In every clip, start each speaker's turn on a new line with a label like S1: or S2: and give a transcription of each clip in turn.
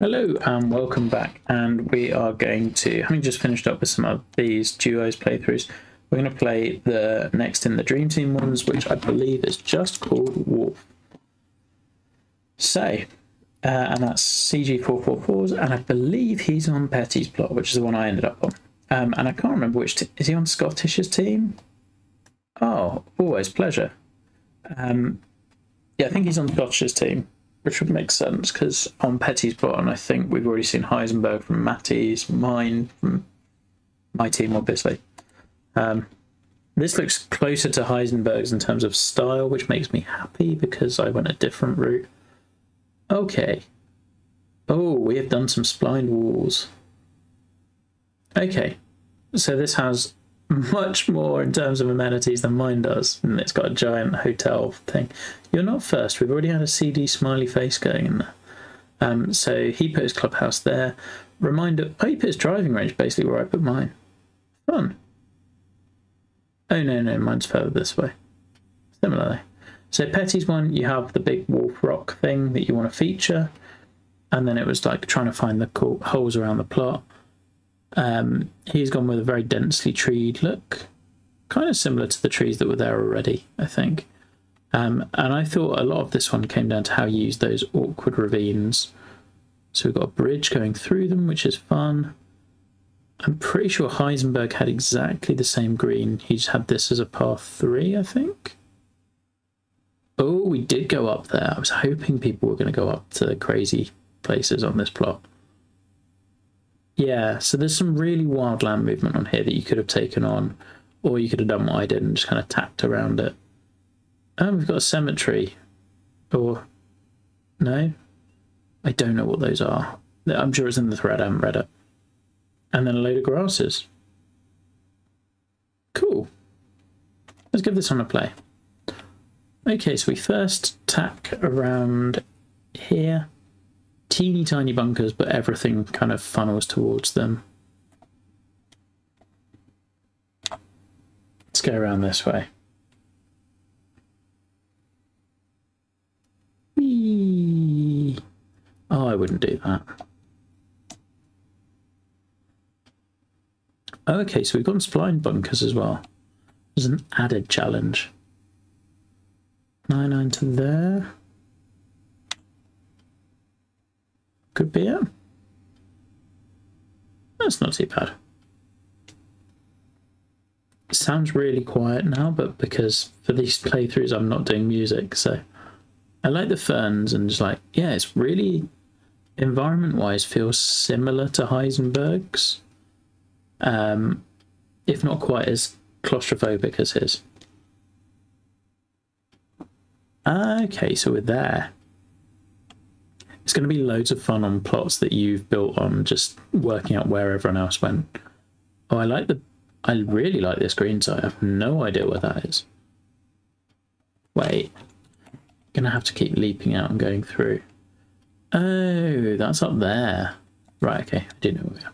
S1: Hello and welcome back and we are going to, having just finished up with some of these duos playthroughs, we're going to play the next in the Dream Team ones which I believe is just called Wolf. So, uh, and that's CG444's and I believe he's on Petty's plot which is the one I ended up on. Um, and I can't remember which, is he on Scottish's team? Oh, always pleasure. Um, yeah, I think he's on Scottish's team which would make sense because on Petty's and I think we've already seen Heisenberg from Matty's, mine from my team, obviously. Um, this looks closer to Heisenberg's in terms of style, which makes me happy because I went a different route. Okay. Oh, we have done some splined walls. Okay. So this has much more in terms of amenities than mine does. And it's got a giant hotel thing. You're not first. We've already had a CD smiley face going in there. Um, so he put his clubhouse there. Reminder, oh, he put his driving range basically where I put mine. Fun. Oh, no, no, mine's further this way. Similarly. So Petty's one, you have the big wolf rock thing that you want to feature. And then it was like trying to find the holes around the plot. Um, he's gone with a very densely treed look, kind of similar to the trees that were there already, I think. Um, and I thought a lot of this one came down to how you use those awkward ravines. So we've got a bridge going through them, which is fun. I'm pretty sure Heisenberg had exactly the same green. He just had this as a path three, I think. Oh, we did go up there. I was hoping people were going to go up to crazy places on this plot. Yeah, so there's some really wild land movement on here that you could have taken on, or you could have done what I did and just kind of tacked around it. Oh, we've got a cemetery. Or, no? I don't know what those are. I'm sure it's in the thread, I haven't read it. And then a load of grasses. Cool. Let's give this one a play. Okay, so we first tack around here teeny tiny bunkers, but everything kind of funnels towards them. Let's go around this way. Oh, I wouldn't do that. Oh, okay, so we've got spline bunkers as well. There's an added challenge. 9 9 to there. Could be it. That's not too bad. It sounds really quiet now, but because for these playthroughs I'm not doing music, so I like the ferns and just like, yeah, it's really environment wise feels similar to Heisenberg's. Um, if not quite as claustrophobic as his. Okay, so we're there it's going to be loads of fun on plots that you've built on just working out where everyone else went. Oh, I like the. I really like this green site. I have no idea where that is. Wait. I'm Gonna have to keep leaping out and going through. Oh, that's up there. Right, okay. I didn't know where.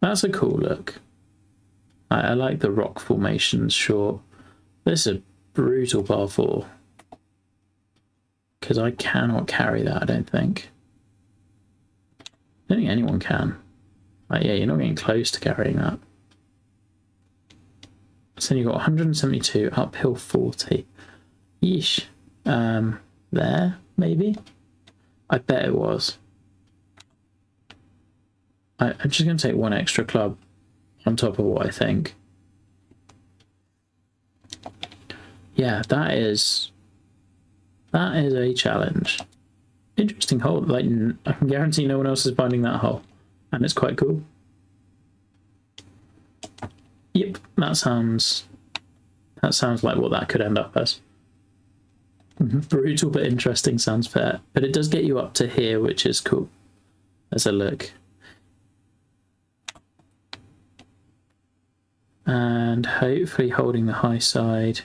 S1: That's a cool look. I, I like the rock formations short. This is a brutal par four because I cannot carry that, I don't think. I don't think anyone can. Like, yeah, you're not getting close to carrying that. So you've got 172, uphill 40. Yeesh. Um, there, maybe? I bet it was. I, I'm just going to take one extra club on top of what I think. Yeah, that is that is a challenge. Interesting hole. Like, I can guarantee no one else is finding that hole. And it's quite cool. Yep, that sounds... That sounds like what that could end up as. Mm-hmm. Brutal but interesting sounds fair. But it does get you up to here, which is cool. As a look. And hopefully holding the high side.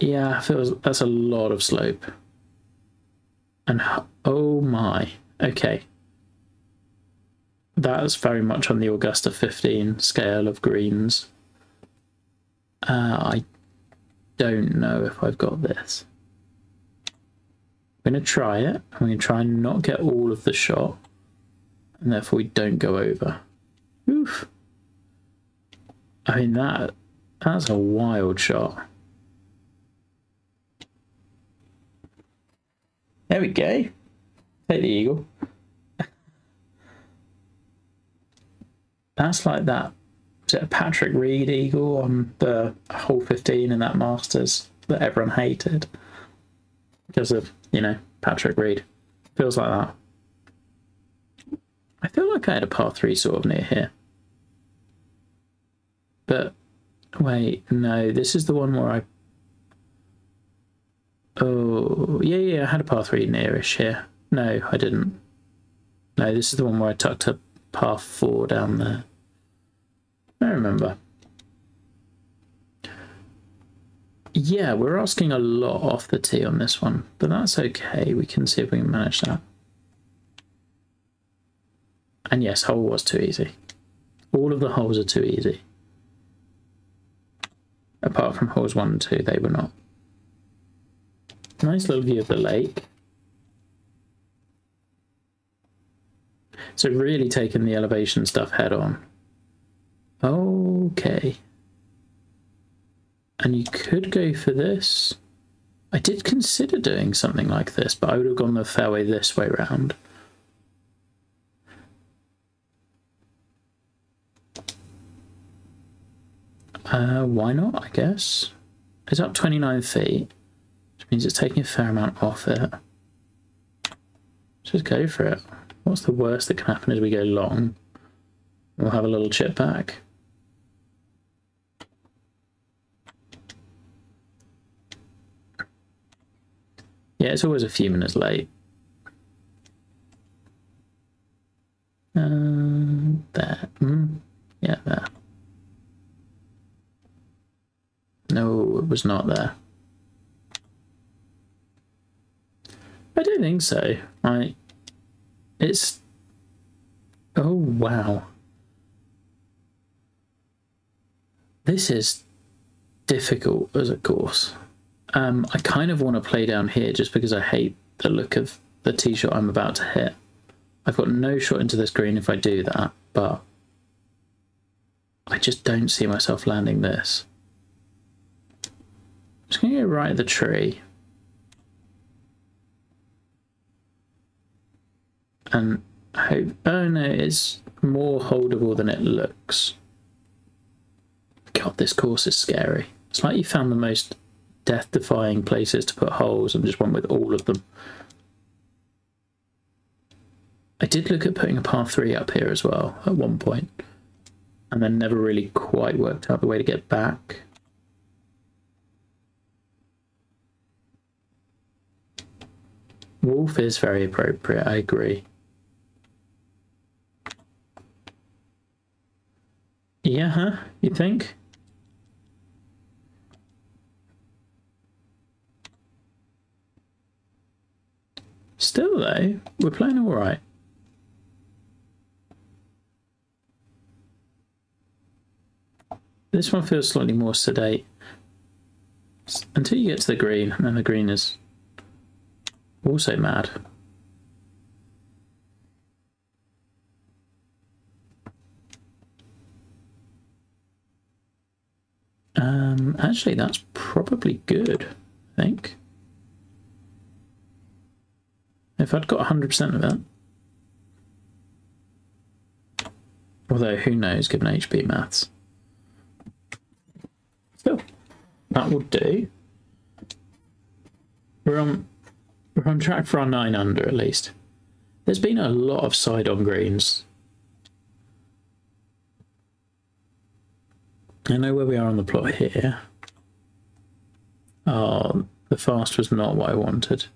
S1: Yeah, feels that's a lot of slope. And oh my, okay. That's very much on the Augusta 15 scale of greens. Uh, I don't know if I've got this. I'm going to try it. I'm going to try and not get all of the shot. And therefore we don't go over. Oof. I mean, that that's a wild shot. There we go. Take the eagle. That's like that. Was it a Patrick Reed eagle on the hole 15 in that Masters that everyone hated? Because of, you know, Patrick Reed. Feels like that. I feel like I had a par 3 sort of near here. But wait, no, this is the one where I Oh, yeah, yeah, I had a par 3 nearish here. No, I didn't. No, this is the one where I tucked a par 4 down there. I remember. Yeah, we're asking a lot off the tee on this one, but that's okay. We can see if we can manage that. And yes, hole was too easy. All of the holes are too easy. Apart from holes 1 and 2, they were not. Nice little view of the lake. So really taking the elevation stuff head on. Okay. And you could go for this. I did consider doing something like this, but I would have gone the fairway this way round. Uh, why not, I guess? It's up 29 feet means it's taking a fair amount off it. Just go for it. What's the worst that can happen as we go long? We'll have a little chip back. Yeah, it's always a few minutes late. Uh, there. Mm, yeah, there. No, it was not there. I don't think so. I. It's. Oh, wow. This is difficult as a course. Um, I kind of want to play down here just because I hate the look of the tee shot I'm about to hit. I've got no shot into this green if I do that, but I just don't see myself landing this. I'm just going to go right at the tree. And hope. It's more holdable than it looks. God, this course is scary. It's like you found the most death-defying places to put holes and just went with all of them. I did look at putting a par 3 up here as well at one point, and then never really quite worked out the way to get back. Wolf is very appropriate, I agree. Yeah, huh? You think? Still though, we're playing alright. This one feels slightly more sedate. Until you get to the green, and the green is also mad. Um, actually, that's probably good, I think. If I'd got 100% of that. Although, who knows, given HB maths. Still, that will do. We're on, we're on track for our 9 under, at least. There's been a lot of side-on greens I know where we are on the plot here. Oh, the fast was not what I wanted.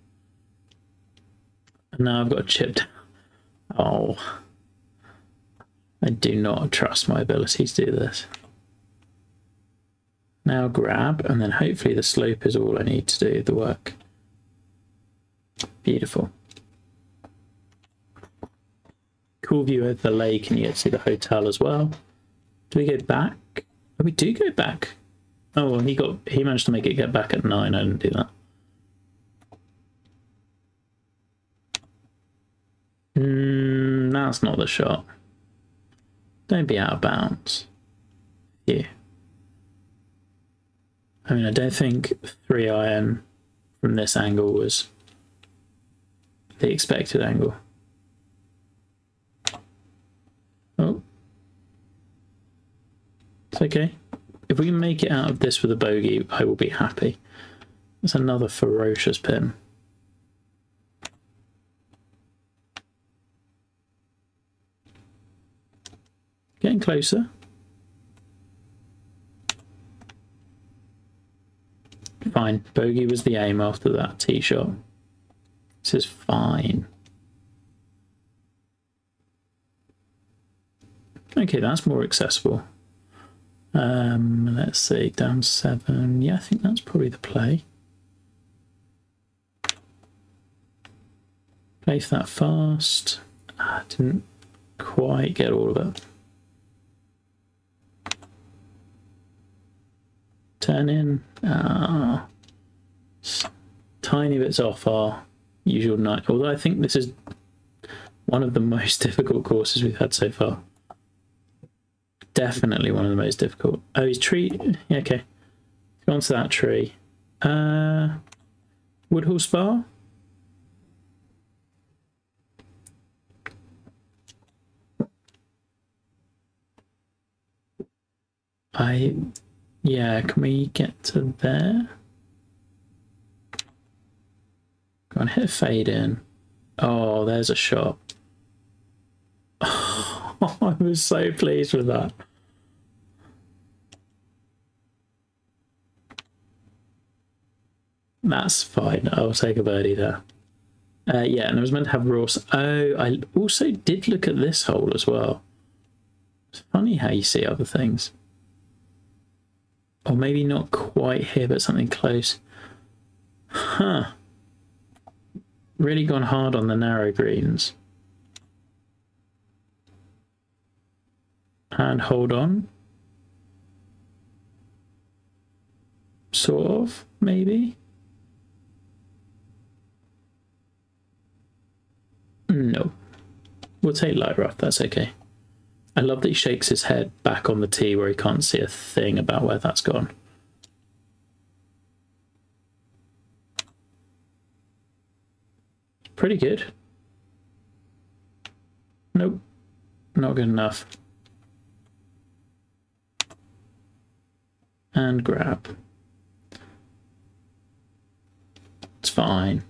S1: And now I've got a chip Oh. I do not trust my ability to do this. Now grab, and then hopefully the slope is all I need to do the work. Beautiful. Cool view of the lake, and you get to see the hotel as well. Do we go back? we do go back. Oh, he got he managed to make it get back at nine. I didn't do that. Mm, that's not the shot. Don't be out of bounds. Yeah. I mean, I don't think three iron from this angle was the expected angle. It's okay. If we make it out of this with a bogey, I will be happy. It's another ferocious pin. Getting closer. Fine. Bogey was the aim after that tee shot. This is fine. Okay, that's more accessible. Um, let's see, down seven. Yeah, I think that's probably the play. For that fast. I ah, didn't quite get all of it. Turn in. Ah, tiny bits off our usual night. Although I think this is one of the most difficult courses we've had so far. Definitely one of the most difficult. Oh, he's tree. Okay. Go on to that tree. Uh, Woodhall Spa. I, yeah, can we get to there? Go on, hit fade in. Oh, there's a shot. I was so pleased with that. That's fine. I'll take a birdie there. Uh, yeah, and I was meant to have Ross. Oh, I also did look at this hole as well. It's funny how you see other things. Or maybe not quite here, but something close. Huh. Really gone hard on the narrow greens. And hold on. Sort of, maybe. No. We'll take light that's okay. I love that he shakes his head back on the tee where he can't see a thing about where that's gone. Pretty good. Nope. Not good enough. And grab. It's fine.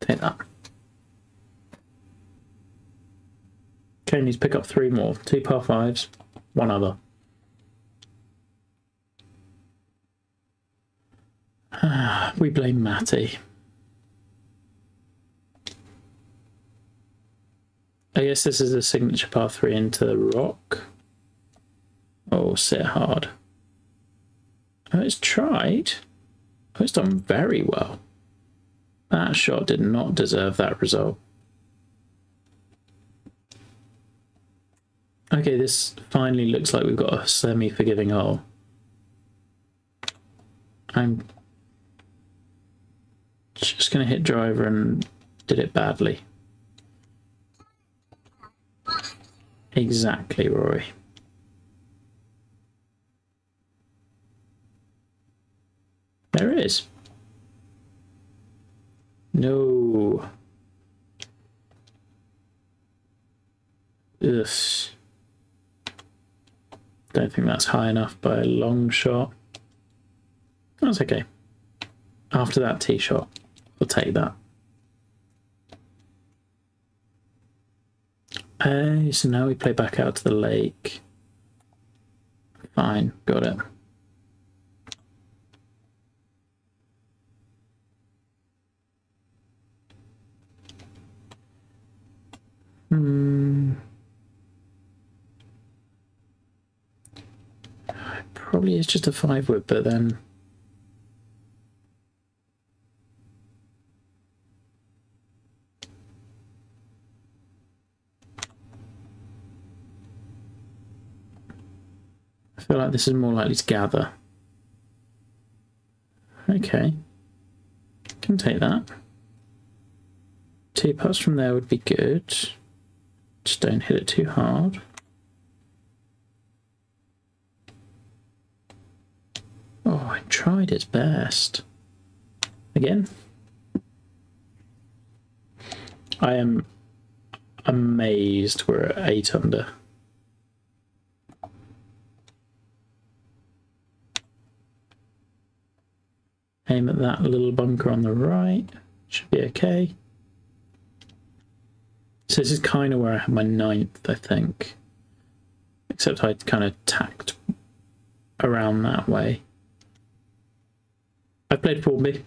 S1: Take that. Okay, need to pick up three more. Two par fives, one other. we blame Matty. I guess this is a signature par three into the rock. Oh, sit hard. Oh, it's tried. Oh, it's done very well. That shot did not deserve that result. Okay, this finally looks like we've got a semi-forgiving hole. I'm just going to hit driver and did it badly. Exactly, Rory. There is. No. Ugh. Don't think that's high enough by a long shot. That's okay. After that tee shot, we'll take that. Uh, so now we play back out to the lake. Fine, got it. Hmm. Probably is just a five wood, but then. Feel like this is more likely to gather. Okay. Can take that. Two putts from there would be good. Just don't hit it too hard. Oh, it tried its best. Again. I am amazed we're at 8 under. Aim at that little bunker on the right. Should be okay. So this is kind of where I have my ninth, I think. Except I kind of tacked around that way. I played Formby.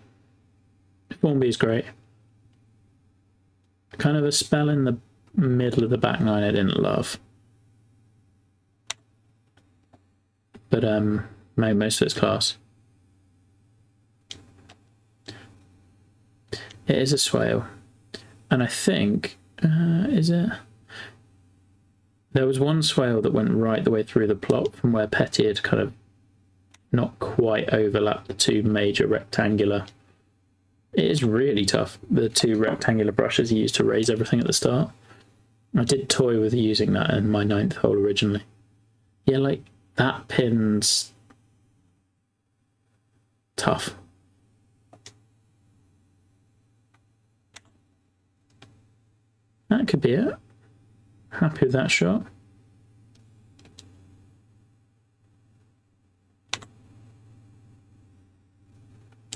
S1: Formby is great. Kind of a spell in the middle of the back nine I didn't love. But um, made most of its class. It is a swale. And I think, uh, is it? There was one swale that went right the way through the plot from where Petty had kind of not quite overlapped the two major rectangular. It is really tough, the two rectangular brushes you use to raise everything at the start. I did toy with using that in my ninth hole originally. Yeah, like that pin's tough. That could be it. Happy with that shot.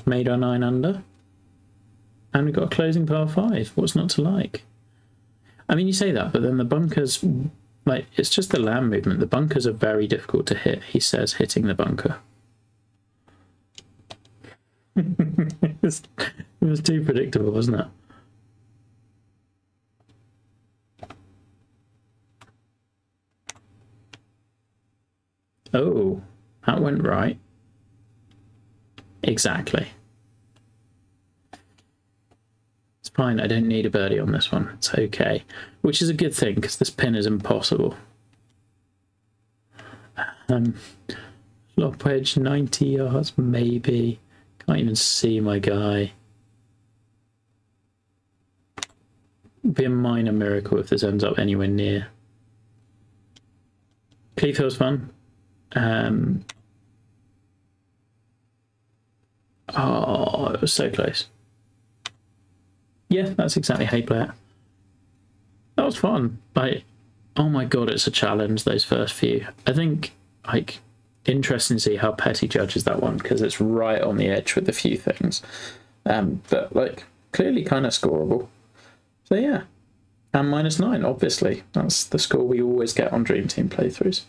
S1: Made our nine under. And we've got a closing par five. What's not to like? I mean, you say that, but then the bunkers, like, it's just the land movement. The bunkers are very difficult to hit, he says, hitting the bunker. it was too predictable, wasn't it? Oh, that went right. Exactly. It's fine, I don't need a birdie on this one. It's okay. Which is a good thing, because this pin is impossible. Um, lob wedge, 90 yards, maybe. Can't even see my guy. Be a minor miracle if this ends up anywhere near. Cleeve Hill's fun. Um, oh, it was so close. Yeah, that's exactly how you play it. That was fun. Like, oh my god, it's a challenge, those first few. I think, like, interesting to see how Petty judges that one because it's right on the edge with a few things. Um, but, like, clearly kind of scoreable. So, yeah. And minus nine, obviously. That's the score we always get on Dream Team playthroughs.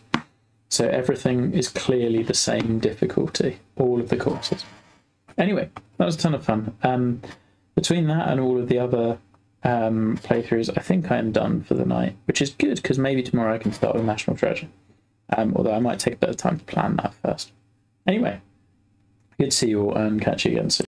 S1: So everything is clearly the same difficulty, all of the courses. Anyway, that was a ton of fun. Um, between that and all of the other um, playthroughs, I think I am done for the night, which is good because maybe tomorrow I can start with National Treasure. Um, although I might take a bit of time to plan that first. Anyway, good to see you all and catch you again soon.